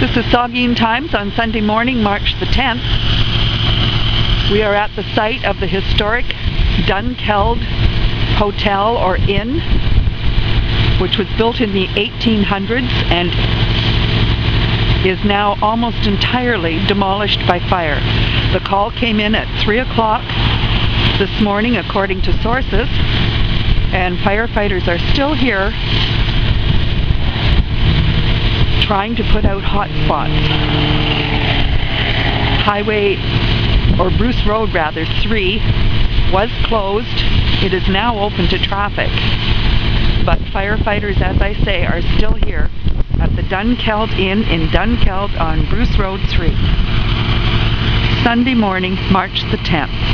This is Saugeen Times on Sunday morning, March the 10th. We are at the site of the historic Dunkeld Hotel or Inn, which was built in the 1800s and is now almost entirely demolished by fire. The call came in at 3 o'clock this morning, according to sources, and firefighters are still here trying to put out hot spots. Highway, or Bruce Road rather, 3 was closed. It is now open to traffic. But firefighters, as I say, are still here at the Dunkeld Inn in Dunkeld on Bruce Road 3. Sunday morning, March the 10th.